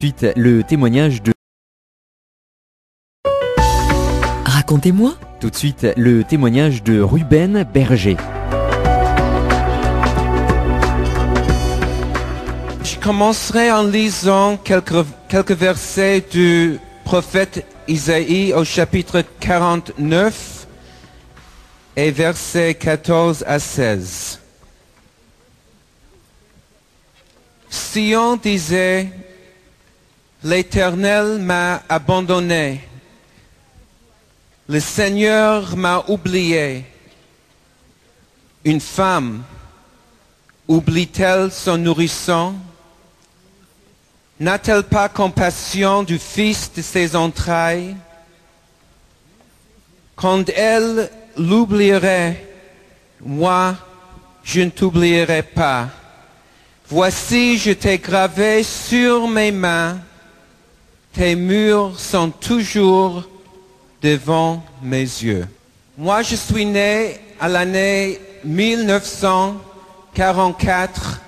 Ensuite, le témoignage de... Racontez-moi. Tout de suite, le témoignage de Ruben Berger. Je commencerai en lisant quelques, quelques versets du prophète Isaïe au chapitre 49 et versets 14 à 16. Sion disait, L'Éternel m'a abandonné, le Seigneur m'a oublié. Une femme oublie-t-elle son nourrisson? N'a-t-elle pas compassion du fils de ses entrailles? Quand elle l'oublierait, moi, je ne t'oublierai pas. Voici, je t'ai gravé sur mes mains, tes murs sont toujours devant mes yeux. Moi, je suis né à l'année 1944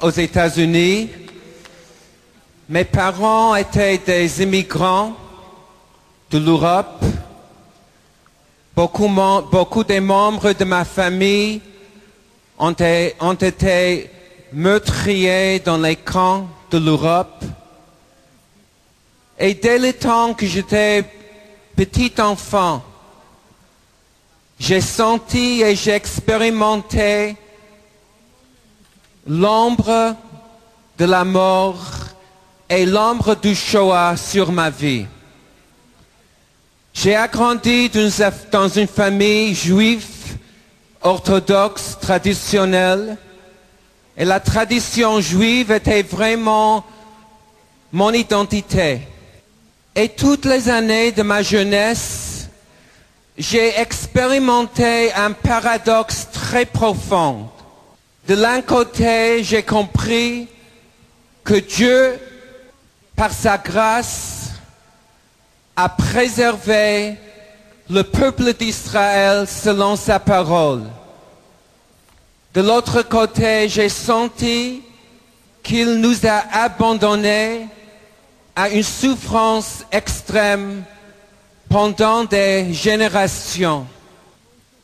aux États-Unis. Mes parents étaient des immigrants de l'Europe. Beaucoup, des membres de ma famille ont été meurtriers dans les camps de l'Europe. Et dès le temps que j'étais petit enfant, j'ai senti et j'ai expérimenté l'ombre de la mort et l'ombre du Shoah sur ma vie. J'ai agrandi dans une famille juive orthodoxe traditionnelle et la tradition juive était vraiment mon identité. Et toutes les années de ma jeunesse, j'ai expérimenté un paradoxe très profond. De l'un côté, j'ai compris que Dieu, par sa grâce, a préservé le peuple d'Israël selon sa parole. De l'autre côté, j'ai senti qu'il nous a abandonnés à une souffrance extrême pendant des générations.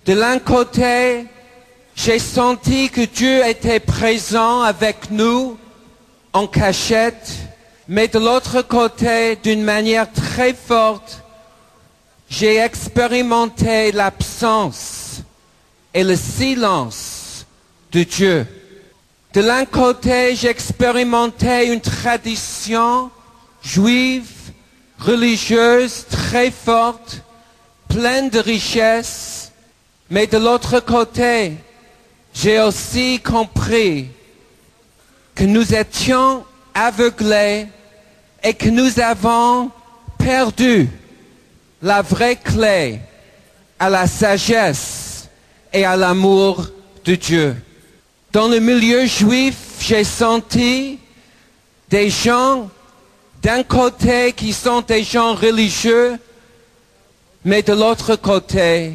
De l'un côté, j'ai senti que Dieu était présent avec nous en cachette, mais de l'autre côté, d'une manière très forte, j'ai expérimenté l'absence et le silence de Dieu. De l'un côté, j'ai expérimenté une tradition juive, religieuse, très forte, pleine de richesses, mais de l'autre côté, j'ai aussi compris que nous étions aveuglés et que nous avons perdu la vraie clé à la sagesse et à l'amour de Dieu. Dans le milieu juif, j'ai senti des gens d'un côté qui sont des gens religieux, mais de l'autre côté,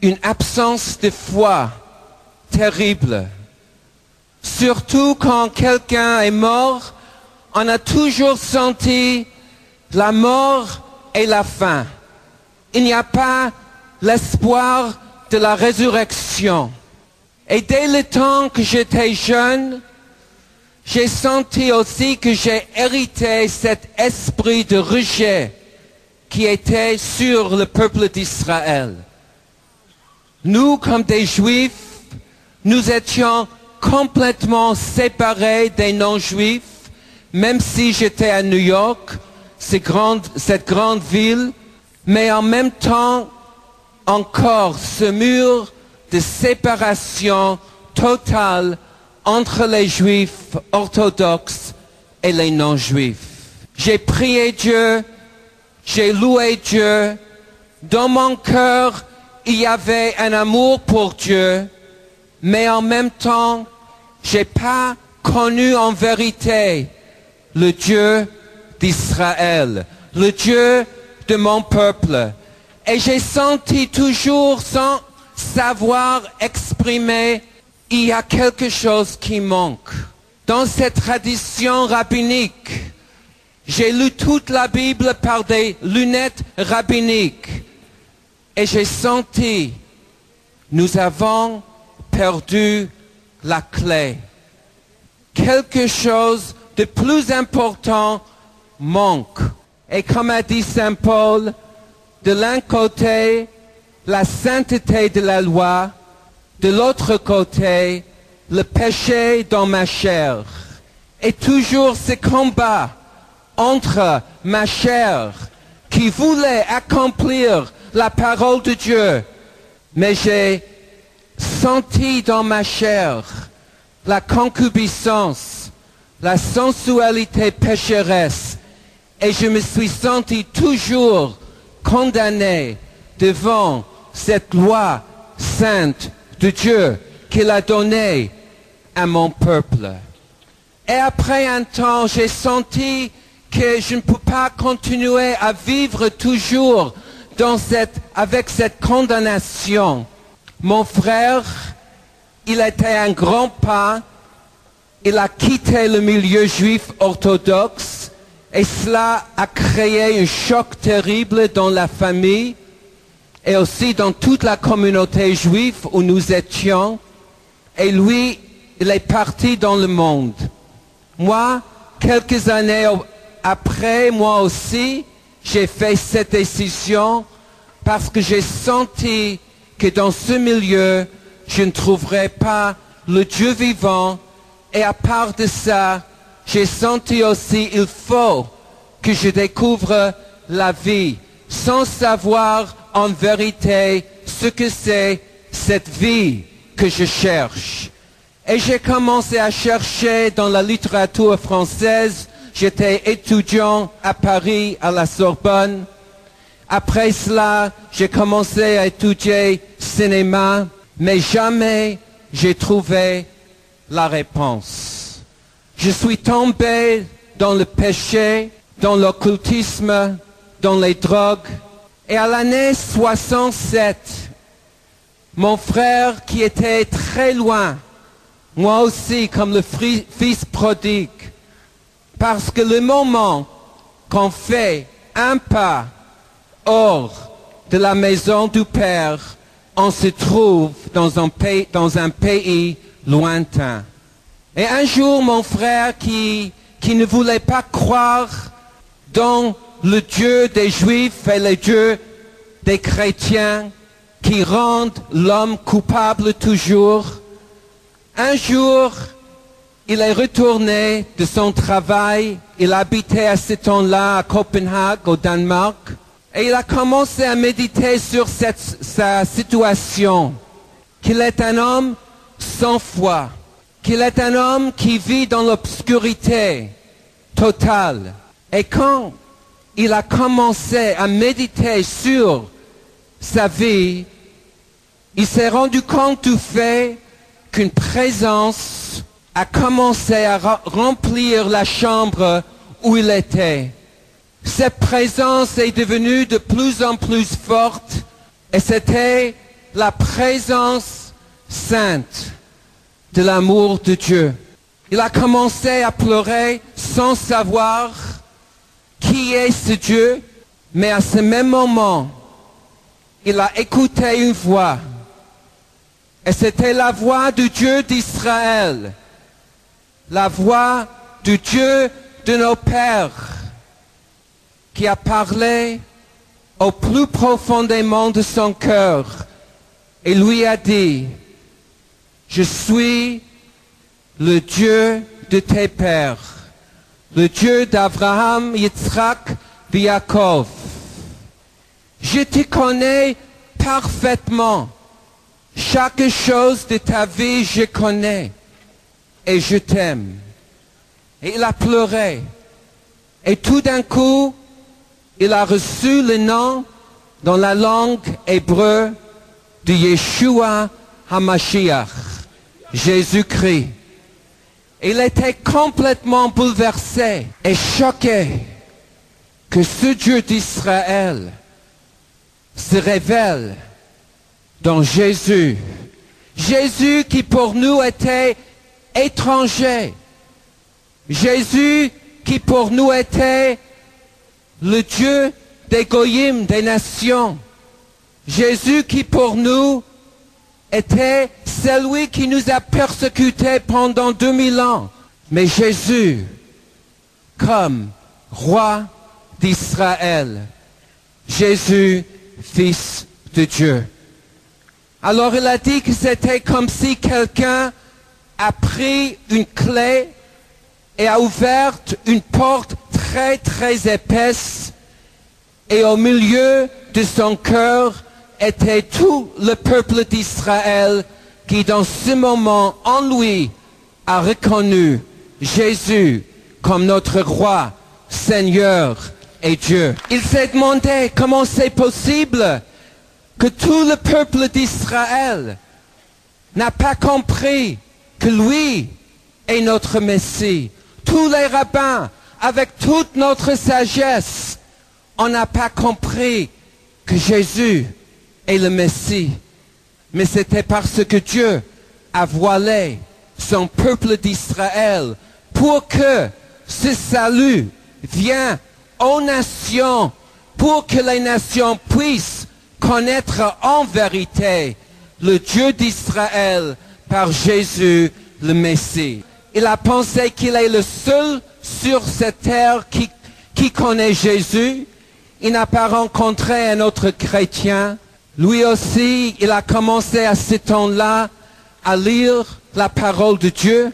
une absence de foi terrible. Surtout quand quelqu'un est mort, on a toujours senti la mort et la fin. Il n'y a pas l'espoir de la résurrection. Et dès le temps que j'étais jeune, j'ai senti aussi que j'ai hérité cet esprit de rejet qui était sur le peuple d'Israël. Nous, comme des juifs, nous étions complètement séparés des non-juifs, même si j'étais à New York, cette grande, ville, mais en même temps, encore ce mur de séparation totale entre les juifs orthodoxes et les non-juifs. J'ai prié Dieu, j'ai loué Dieu. Dans mon cœur, il y avait un amour pour Dieu, mais en même temps, j'ai pas connu en vérité le Dieu d'Israël, le Dieu de mon peuple. Et j'ai senti toujours sans savoir exprimer, il y a quelque chose qui manque. Dans cette tradition rabbinique, j'ai lu toute la Bible par des lunettes rabbiniques et j'ai senti, nous avons perdu la clé. Quelque chose de plus important manque. Et comme a dit Saint Paul, de l'un côté, la sainteté de la loi, de l'autre côté, le péché dans ma chair. Et toujours ce combat entre ma chair qui voulait accomplir la parole de Dieu, mais j'ai senti dans ma chair la concupiscence, la sensualité pécheresse, et je me suis senti toujours condamné devant cette loi sainte de Dieu qu'il a donnée à mon peuple. Et après un temps, j'ai senti que je ne peux pas continuer à vivre toujours avec cette condamnation. Mon frère, il était un grand pas. Il a quitté le milieu juif orthodoxe et cela a créé un choc terrible dans la famille et aussi dans toute la communauté juive où nous étions. Et lui, il est parti dans le monde. Moi, quelques années après, moi aussi, j'ai fait cette décision parce que j'ai senti que dans ce milieu, je ne trouverais pas le Dieu vivant. Et à part de ça, j'ai senti aussi il faut que je découvre la vie sans savoir en vérité ce que c'est cette vie que je cherche. Et j'ai commencé à chercher dans la littérature française. J'étais étudiant à Paris, à la Sorbonne. Après cela, j'ai commencé à étudier cinéma, mais jamais j'ai trouvé la réponse. Je suis tombé dans le péché, dans l'occultisme, dans les drogues. Et à l'année 67, mon frère qui était très loin, moi aussi comme le fils prodigue, parce que le moment qu'on fait un pas hors de la maison du Père, on se trouve dans un pays, lointain. Et un jour, mon frère qui, qui ne voulait pas croire dans le Dieu des Juifs et le Dieu des chrétiens qui rendent l'homme coupable toujours, un jour, il est retourné de son travail. Il habitait à ce temps-là à Copenhague, au Danemark. Et il a commencé à méditer sur cette, sa situation. Qu'il est un homme sans foi. Qu'il est un homme qui vit dans l'obscurité totale. Et quand il a commencé à méditer sur sa vie, il s'est rendu compte du fait qu'une présence a commencé à remplir la chambre où il était. Cette présence est devenue de plus en plus forte et c'était la présence sainte de l'amour de Dieu. Il a commencé à pleurer sans savoir qui est ce Dieu, mais à ce même moment, il a écouté une voix. Et c'était la voix du Dieu d'Israël, la voix du Dieu de nos pères qui a parlé au plus profondément de son cœur et lui a dit, je suis le Dieu de tes pères, le Dieu d'Abraham, Yitzhak et Yaakov. Je te connais parfaitement. Chaque chose de ta vie, je connais. Et je t'aime. Et il a pleuré. Et tout d'un coup, il a reçu le nom dans la langue hébreu de Yeshua HaMashiach, Jésus-Christ. Il était complètement bouleversé et choqué que ce Dieu d'Israël se révèle dans Jésus. Jésus qui pour nous était étranger, Jésus qui pour nous était le Dieu des goyim, des nations. Jésus qui pour nous était celui qui nous a persécutés pendant 2000 ans. Mais Jésus, comme roi d'Israël, Jésus, fils de Dieu. Alors il a dit que c'était comme si quelqu'un a pris une clé et a ouvert une porte très très épaisse et au milieu de son cœur était tout le peuple d'Israël qui dans ce moment en lui a reconnu Jésus comme notre roi, Seigneur et Dieu. Il s'est demandé comment c'est possible que tout le peuple d'Israël n'a pas compris que lui est notre Messie. Tous les rabbins, avec toute notre sagesse, on n'a pas compris que Jésus est le Messie. Mais c'était parce que Dieu a voilé son peuple d'Israël pour que ce salut vienne aux nations, pour que les nations puissent connaître en vérité le Dieu d'Israël par Jésus le Messie. Il a pensé qu'il est le seul sur cette terre qui, qui connaît Jésus. Il n'a pas rencontré un autre chrétien. Lui aussi, il a commencé à ce temps-là à lire la parole de Dieu.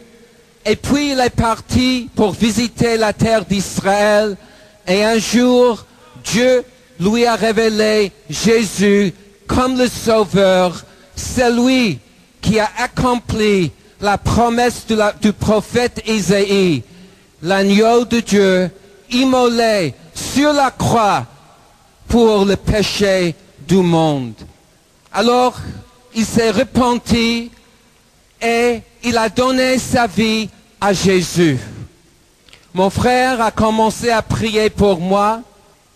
Et puis il est parti pour visiter la terre d'Israël. Et un jour, Dieu lui a révélé Jésus comme le Sauveur, celui qui a accompli la promesse du prophète Isaïe, l'agneau de Dieu immolé sur la croix pour le péché du monde. Alors, il s'est repenti et il a donné sa vie à Jésus. Mon frère a commencé à prier pour moi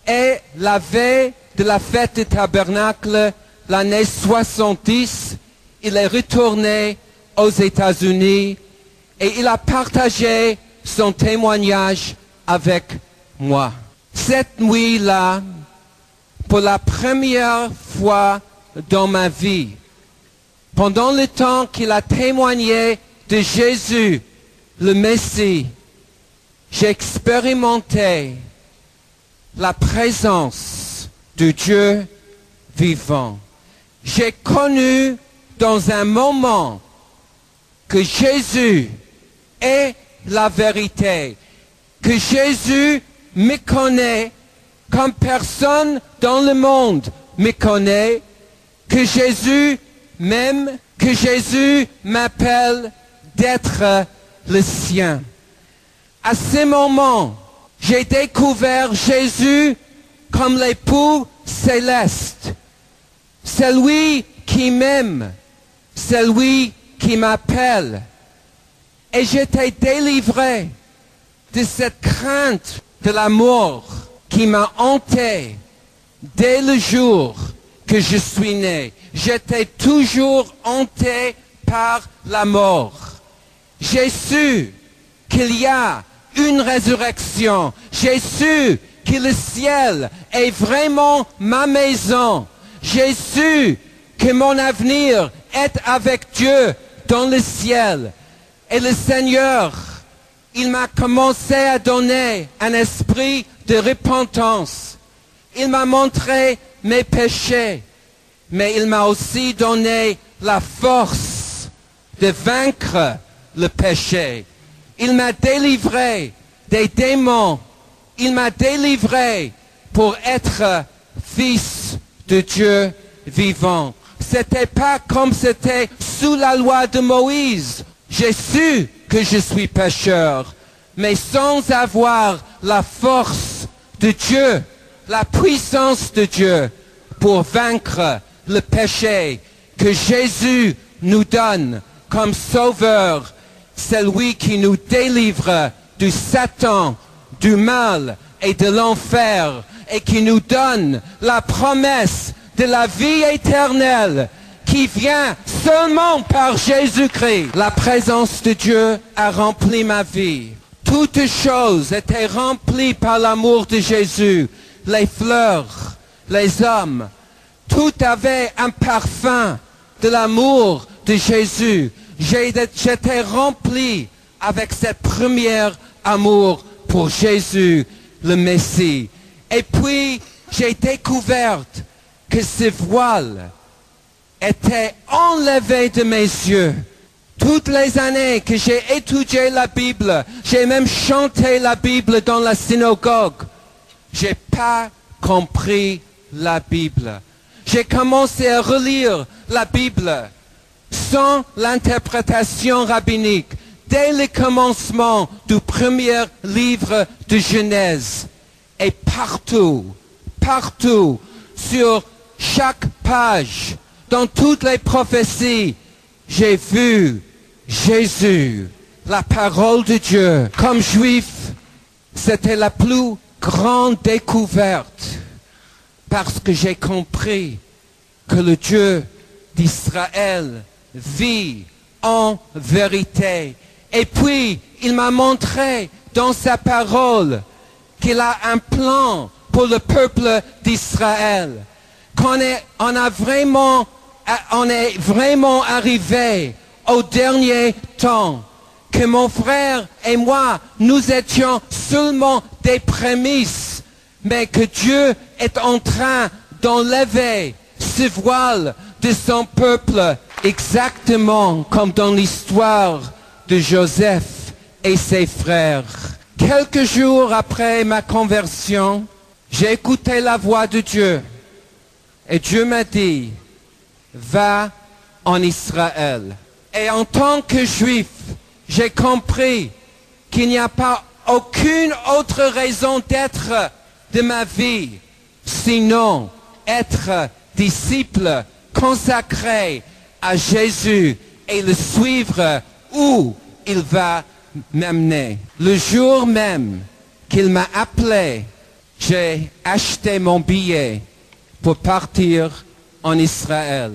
et la veille de la fête du tabernacle, l'année 70, il est retourné aux États-Unis et il a partagé son témoignage avec moi. Cette nuit-là, pour la première fois dans ma vie, pendant le temps qu'il a témoigné de Jésus, le Messie, j'ai expérimenté la présence de Dieu vivant. J'ai connu dans un moment que Jésus est la vérité, que Jésus me connaît comme personne dans le monde me connaît, que Jésus m'aime, que Jésus m'appelle d'être le sien. À ce moment, j'ai découvert Jésus comme l'époux céleste, celui qui m'aime, celui qui m'appelle. Et j'étais délivré de cette crainte de la mort qui m'a hanté dès le jour que je suis né. J'étais toujours hanté par la mort. J'ai su qu'il y a une résurrection. J'ai su que le ciel est vraiment ma maison. J'ai su que mon avenir est avec Dieu dans le ciel. Et le Seigneur, il m'a commencé à donner un esprit de repentance. Il m'a montré mes péchés, mais il m'a aussi donné la force de vaincre le péché. Il m'a délivré des démons. Il m'a délivré pour être fils de Dieu vivant. C'était pas comme c'était sous la loi de Moïse. J'ai su que je suis pécheur, mais sans avoir la force de Dieu, la puissance de Dieu pour vaincre le péché que Jésus nous donne comme sauveur, celui qui nous délivre du Satan, du mal et de l'enfer et qui nous donne la promesse de la vie éternelle qui vient seulement par Jésus-Christ. La présence de Dieu a rempli ma vie. Toutes choses étaient remplies par l'amour de Jésus. Les fleurs, les hommes, tout avait un parfum de l'amour de Jésus. J'étais rempli avec cette première amour pour Jésus, le Messie. Et puis, j'ai découvert que ce voile était enlevé de mes yeux. Toutes les années que j'ai étudié la Bible, j'ai même chanté la Bible dans la synagogue, j'ai pas compris la Bible. J'ai commencé à relire la Bible sans l'interprétation rabbinique dès le commencement du premier livre de Genèse. Et partout, partout, sur chaque page, dans toutes les prophéties, j'ai vu Jésus, la parole de Dieu. Comme juif, c'était la plus grande découverte parce que j'ai compris que le Dieu d'Israël vit en vérité. Et puis, il m'a montré dans sa parole qu'il a un plan pour le peuple d'Israël. Qu'on est, est vraiment arrivé au dernier temps. Que mon frère et moi, nous étions seulement des prémices, mais que Dieu est en train d'enlever ce voile de son peuple exactement comme dans l'histoire de Joseph et ses frères. Quelques jours après ma conversion, j'ai écouté la voix de Dieu et Dieu m'a dit, va en Israël. Et en tant que juif, j'ai compris qu'il n'y a pas aucune autre raison d'être de ma vie, sinon être disciple consacré à Jésus et le suivre où il va m'amener. Le jour même qu'il m'a appelé, j'ai acheté mon billet pour partir en Israël.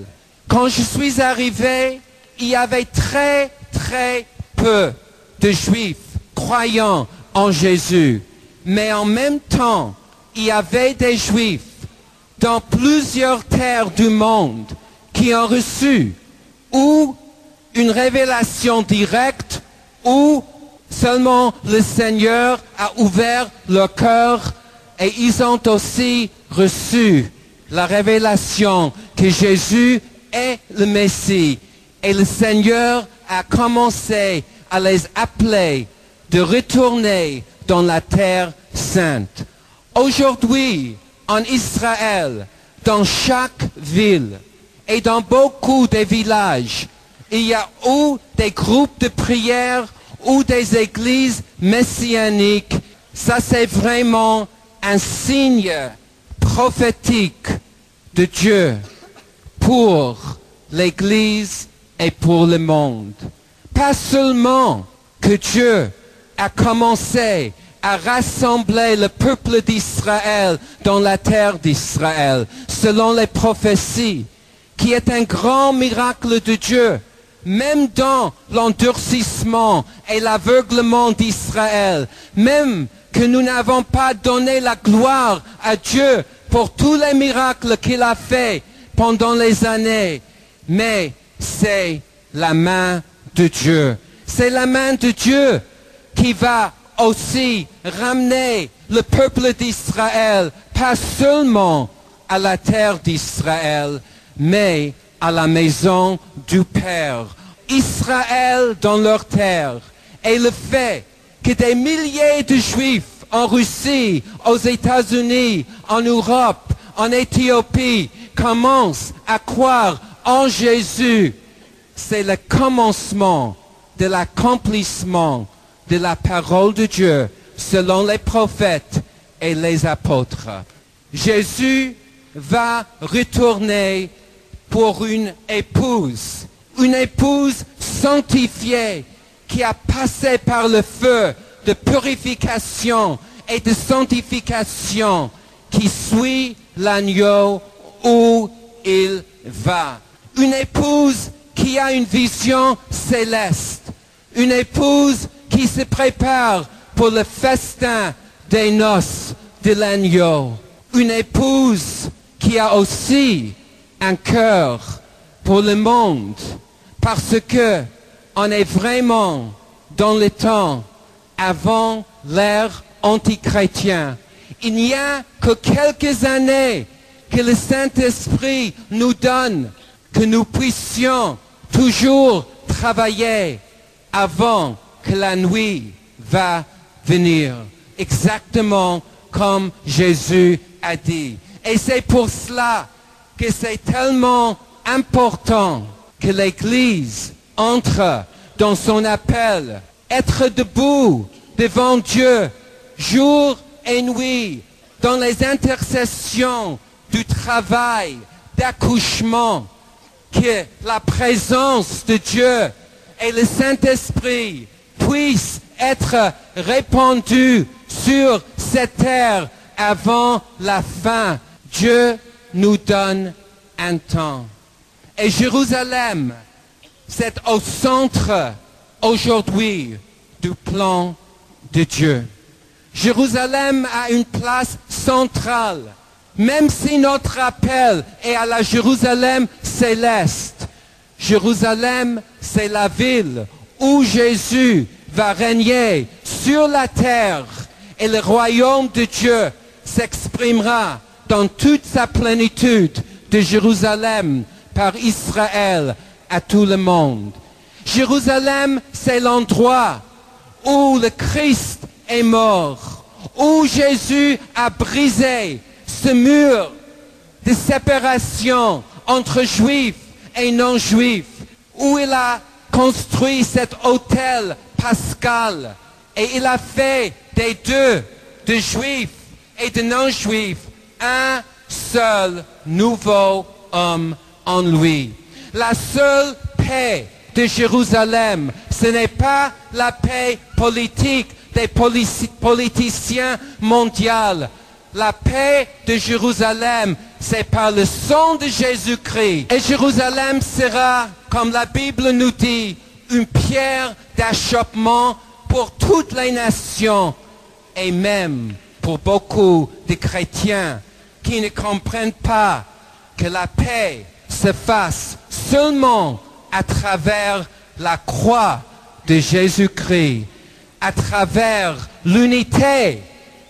Quand je suis arrivé, il y avait très, très peu de juifs croyant en Jésus. Mais en même temps, il y avait des juifs dans plusieurs terres du monde qui ont reçu ou une révélation directe ou seulement le Seigneur a ouvert leur cœur et ils ont aussi reçu la révélation que Jésus est le Messie. Et le Seigneur a commencé à les appeler de retourner dans la terre sainte. Aujourd'hui, en Israël, dans chaque ville et dans beaucoup de villages, il y a ou des groupes de prière ou des églises messianiques. Ça, c'est vraiment un signe prophétique de Dieu pour l'Église et pour le monde. Pas seulement que Dieu a commencé à rassembler le peuple d'Israël dans la terre d'Israël, selon les prophéties, qui est un grand miracle de Dieu, même dans l'endurcissement et l'aveuglement d'Israël, même que nous n'avons pas donné la gloire à Dieu pour tous les miracles qu'il a fait pendant les années, mais c'est la main de Dieu. C'est la main de Dieu qui va aussi ramener le peuple d'Israël, pas seulement à la terre d'Israël, mais à la maison du Père. Israël dans leur terre. Et le fait que des milliers de Juifs en Russie, aux États-Unis, en Europe, en Éthiopie, commencent à croire en Jésus, c'est le commencement de l'accomplissement de la parole de Dieu selon les prophètes et les apôtres. Jésus va retourner pour une épouse, une épouse sanctifiée qui a passé par le feu de purification et de sanctification qui suit l'agneau où il va. Une épouse qui a une vision céleste. Une épouse qui se prépare pour le festin des noces de l'agneau. Une épouse qui a aussi un cœur pour le monde parce que on est vraiment dans le temps avant l'ère antichrétien. Il n'y a que quelques années que le Saint-Esprit nous donne que nous puissions toujours travailler avant que la nuit va venir. Exactement comme Jésus a dit. Et c'est pour cela que c'est tellement important que l'Église entre dans son appel, être debout devant Dieu jour et nuit dans les intercessions du travail, d'accouchement, que la présence de Dieu et le Saint-Esprit puissent être répandus sur cette terre avant la fin. Dieu nous donne un temps. Et Jérusalem, c'est au centre aujourd'hui du plan de Dieu. Jérusalem a une place centrale, même si notre appel est à la Jérusalem céleste. Jérusalem, c'est la ville où Jésus va régner sur la terre et le royaume de Dieu s'exprimera dans toute sa plénitude de Jérusalem par Israël à tout le monde. Jérusalem, c'est l'endroit où le Christ est mort, où Jésus a brisé ce mur de séparation entre juifs et non-juifs, où il a construit cet hôtel pascal et il a fait des deux, de juifs et de non-juifs, un seul nouveau homme en lui. La seule paix de Jérusalem, ce n'est pas la paix politique des politiciens mondiaux. La paix de Jérusalem, c'est par le sang de Jésus-Christ. Et Jérusalem sera, comme la Bible nous dit, une pierre d'achoppement pour toutes les nations et même pour beaucoup de chrétiens qui ne comprennent pas que la paix se fasse seulement à travers la croix de Jésus-Christ, à travers l'unité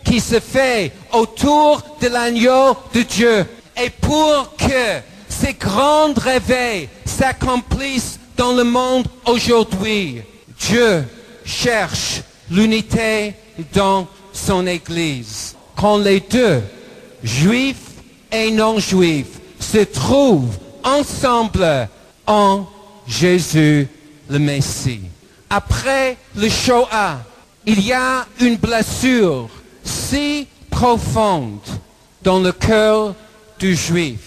qui se fait autour de l'agneau de Dieu. Et pour que ces grands réveils s'accomplissent dans le monde aujourd'hui, Dieu cherche l'unité dans son Église. Quand les deux, juifs et non-juifs, se trouvent ensemble en Jésus le Messie. Après le Shoah, il y a une blessure si profonde dans le cœur du juif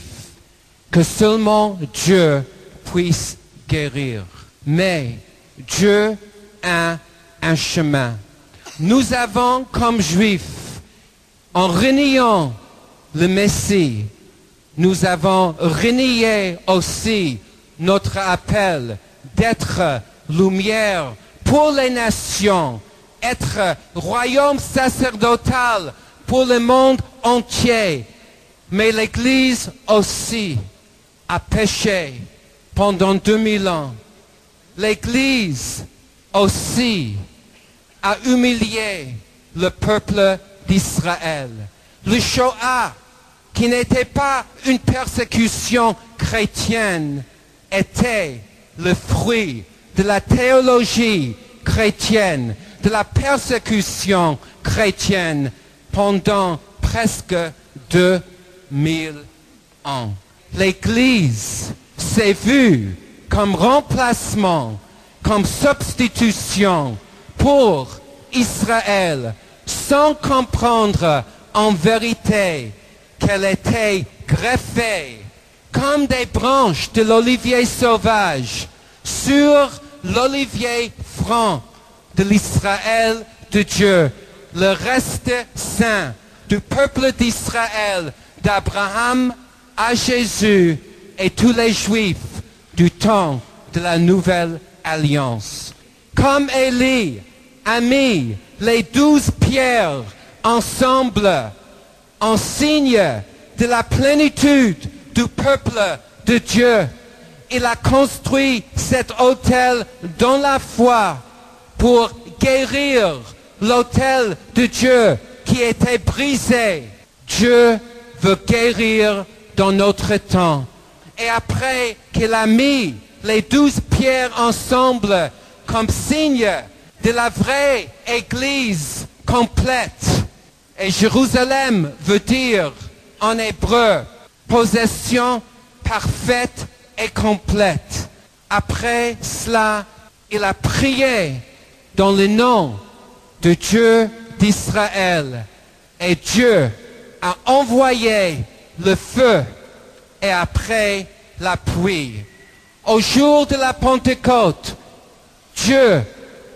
que seulement Dieu puisse guérir. Mais Dieu a un chemin. Nous avons comme juifs, en reniant le Messie, nous avons renié aussi notre appel d'être lumière pour les nations, être royaume sacerdotal pour le monde entier. Mais l'Église aussi a péché pendant 2000 ans. L'Église aussi a humilié le peuple d'Israël. Le Shoah, qui n'était pas une persécution chrétienne, était le fruit de la théologie chrétienne, de la persécution chrétienne pendant presque 2000 ans. L'Église s'est vue comme remplacement, comme substitution pour Israël, sans comprendre en vérité qu'elle était greffée comme des branches de l'olivier sauvage sur l'olivier franc de l'Israël de Dieu, le reste saint du peuple d'Israël, d'Abraham à Jésus et tous les Juifs du temps de la nouvelle alliance. Comme Élie a mis les douze pierres ensemble en signe de la plénitude du peuple de Dieu. Il a construit cet hôtel dans la foi pour guérir l'hôtel de Dieu qui était brisé. Dieu veut guérir dans notre temps. Et après qu'il a mis les douze pierres ensemble comme signe de la vraie Église complète, et Jérusalem veut dire en hébreu possession parfaite et complète. Après cela, il a prié dans le nom de Dieu d'Israël. Et Dieu a envoyé le feu et après la pluie. Au jour de la Pentecôte, Dieu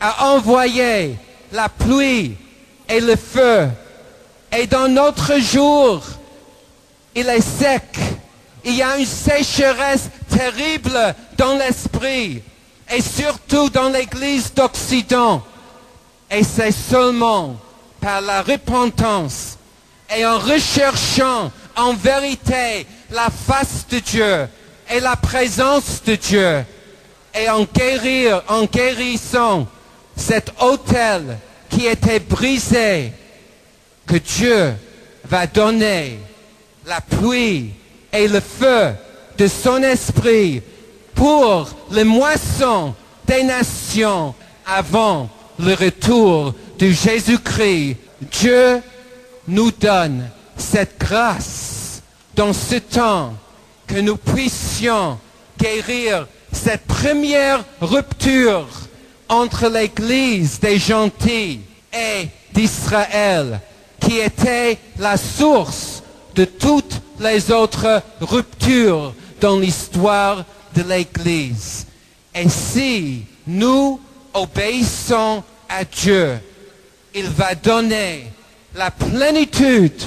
a envoyé la pluie et le feu. Et dans notre jour, il est sec. Il y a une sécheresse terrible dans l'esprit et surtout dans l'église d'Occident. Et c'est seulement par la repentance et en recherchant en vérité la face de Dieu et la présence de Dieu et en guérir, en guérissant cet hôtel qui était brisé, que Dieu va donner la pluie et le feu de son esprit pour le moisson des nations avant le retour de Jésus-Christ. Dieu nous donne cette grâce dans ce temps que nous puissions guérir cette première rupture entre l'Église des gentils et d'Israël, qui était la source de toutes les autres ruptures dans l'histoire de l'Église. Et si nous obéissons à Dieu, il va donner la plénitude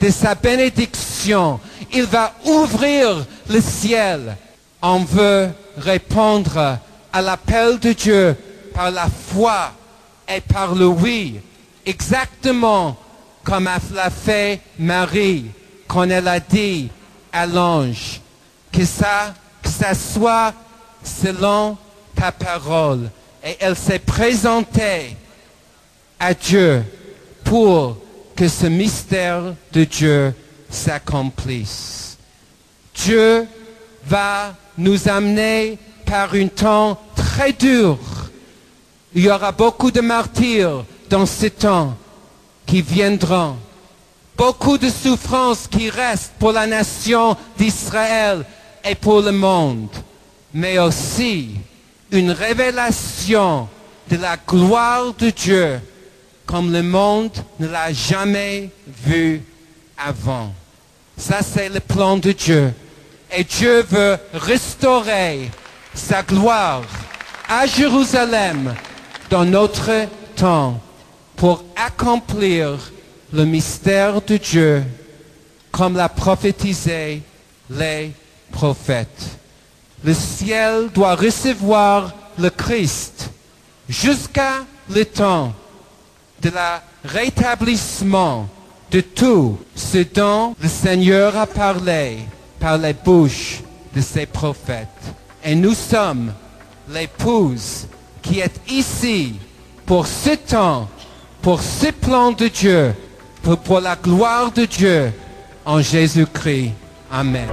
de sa bénédiction. Il va ouvrir le ciel. On veut répondre à l'appel de Dieu par la foi et par le oui, exactement comme l'a fait Marie quand elle a dit à l'ange que ça, ça soit selon ta parole. Et elle s'est présentée à Dieu pour que ce mystère de Dieu s'accomplisse. Dieu va nous amener par un temps très dur. Il y aura beaucoup de martyrs dans ce temps qui viendront. Beaucoup de souffrances qui restent pour la nation d'Israël et pour le monde. Mais aussi une révélation de la gloire de Dieu comme le monde ne l'a jamais vu avant. Ça, c'est le plan de Dieu. Et Dieu veut restaurer sa gloire à Jérusalem dans notre temps pour accomplir le mystère de Dieu comme l'a prophétisé les prophètes. Le ciel doit recevoir le Christ jusqu'à le temps de la rétablissement de tout ce dont le Seigneur a parlé par les bouches de ses prophètes. Et nous sommes l'épouse qui est ici pour ce temps, pour ce plan de Dieu, pour la gloire de Dieu en Jésus-Christ. Amen.